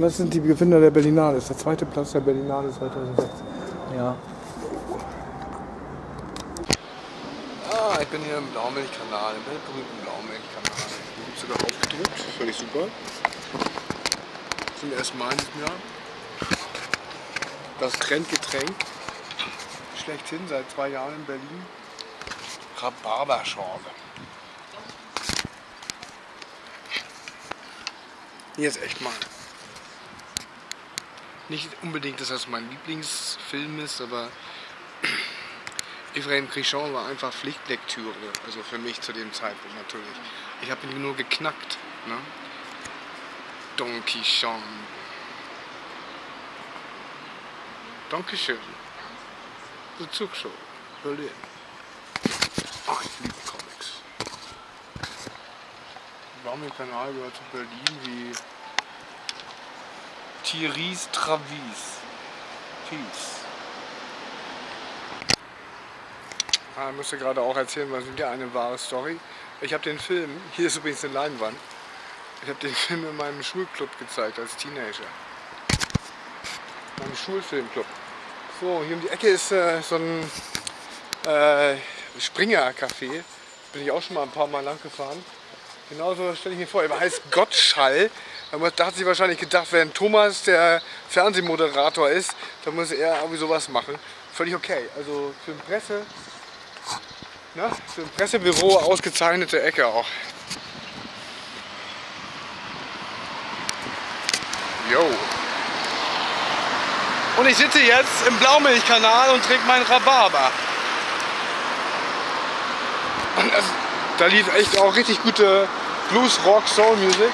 Das sind die Gewinner der Berlinale. Das ist der zweite Platz der Berlinale 2016. Ja. Ah, ich bin hier im Blaumilchkanal, im weltberühmten Blaumilchkanal. Hier gibt es sogar aufgedruckt, völlig super. Zum ersten Mal in diesem Jahr. Das Trendgetränk. Schlechthin, seit zwei Jahren in Berlin. Rhabarberschorle. Hier ist echt mal. Nicht unbedingt, dass das mein Lieblingsfilm ist, aber Ephraim Crichon war einfach Pflichtlektüre, also für mich zu dem Zeitpunkt natürlich. Ich habe ihn nur geknackt. Ne? Don Quichon. Dankeschön. The Zugshow, Berlin. Ach, ich liebe Comics. Warum der Kanal gehört zu Berlin wie Thierry's Travis. Peace. Ah, ich musste gerade auch erzählen, was sind ja eine wahre Story. Ich habe den Film, hier ist übrigens eine Leinwand, ich habe den Film in meinem Schulclub gezeigt als Teenager. Meinem Schulfilmclub. So, hier um die Ecke ist äh, so ein äh, Springer-Café. Bin ich auch schon mal ein paar Mal lang gefahren. Genauso stelle ich mir vor. Er heißt Gottschall. Da hat sich wahrscheinlich gedacht, wenn Thomas der Fernsehmoderator ist, dann muss er irgendwie sowas machen. Völlig okay. Also für ein Presse, ne, für ein Pressebüro ausgezeichnete Ecke auch. Jo. Und ich sitze jetzt im Blaumilchkanal und trinke meinen Rhabarber. Und das, da lief echt auch richtig gute Blues, Rock, Soul Music.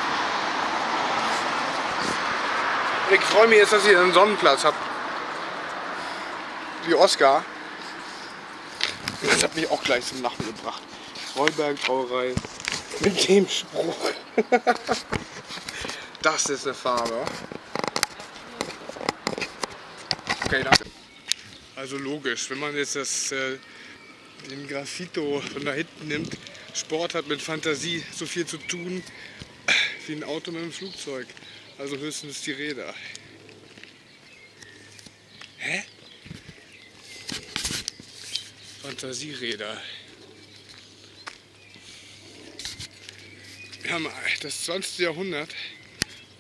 Ich freue mich jetzt, dass ihr einen Sonnenplatz habt. Wie Oscar. Das hat mich auch gleich zum Lachen gebracht. Rollberg Brauerei. Mit dem Spruch. das ist eine Farbe. Okay, danke. Also logisch, wenn man jetzt das, äh, den Graffito von da hinten nimmt, Sport hat mit Fantasie so viel zu tun wie ein Auto mit einem Flugzeug. Also höchstens die Räder. Hä? Fantasieräder. Haben das 20. Jahrhundert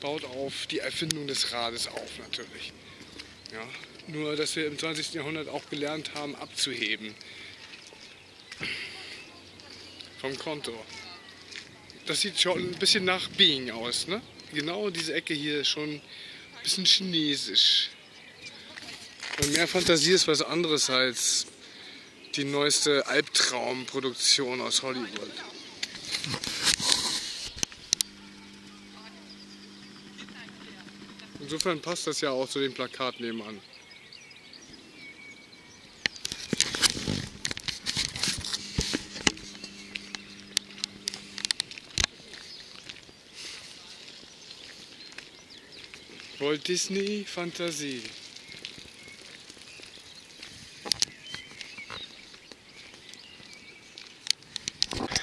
baut auf die Erfindung des Rades auf natürlich. Ja, nur, dass wir im 20. Jahrhundert auch gelernt haben, abzuheben. Vom Konto. Das sieht schon ein bisschen nach Being aus, ne? Genau diese Ecke hier ist schon ein bisschen chinesisch. Und mehr Fantasie ist was anderes als die neueste Albtraumproduktion aus Hollywood. Insofern passt das ja auch zu dem Plakat nebenan. Walt Disney Fantasie.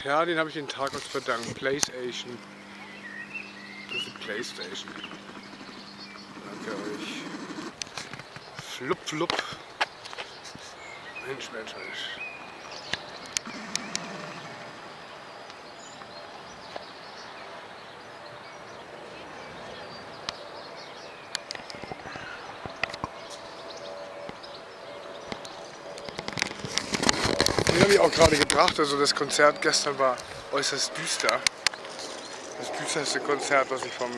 Ja, den habe ich den Tag aus verdanken. PlayStation. Das ist die Playstation. Danke euch. Flup, flup. Mensch, Mensch, Mensch. Habe auch gerade gebracht. Also das Konzert gestern war äußerst düster. Das düsterste Konzert, was ich vom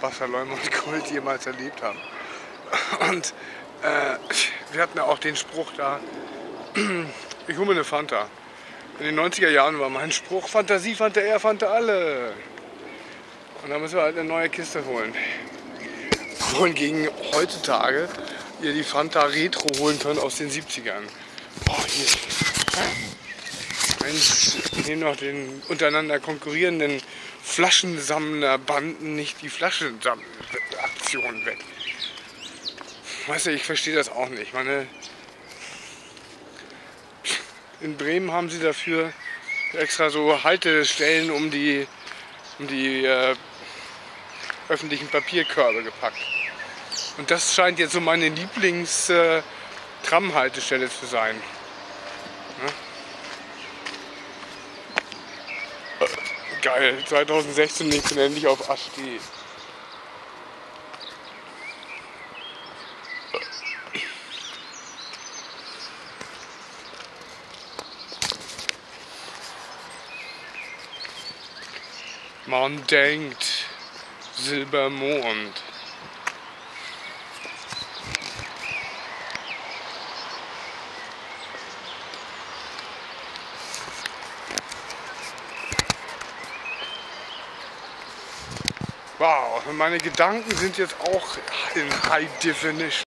Wasser Leumund Kult jemals erlebt habe. Und äh, wir hatten ja auch den Spruch da, ich hole mir eine Fanta. In den 90er Jahren war mein Spruch, Fantasie, Fanta er, Fanta alle. Und da müssen wir halt eine neue Kiste holen. Wohingegen heutzutage ihr die Fanta Retro holen könnt aus den 70ern. Oh, hier Mensch, nehmen noch den untereinander konkurrierenden Flaschensammlerbanden nicht die Flaschenaktion weg. Weißt du, ich verstehe das auch nicht. Meine, in Bremen haben sie dafür extra so Haltestellen um die, um die äh, öffentlichen Papierkörbe gepackt. Und das scheint jetzt so meine Lieblings-Tram-Haltestelle zu sein. Ne? Geil, 2016 ich bin endlich auf Aschti. Man denkt, Silbermond. Wow, meine Gedanken sind jetzt auch in High Definition.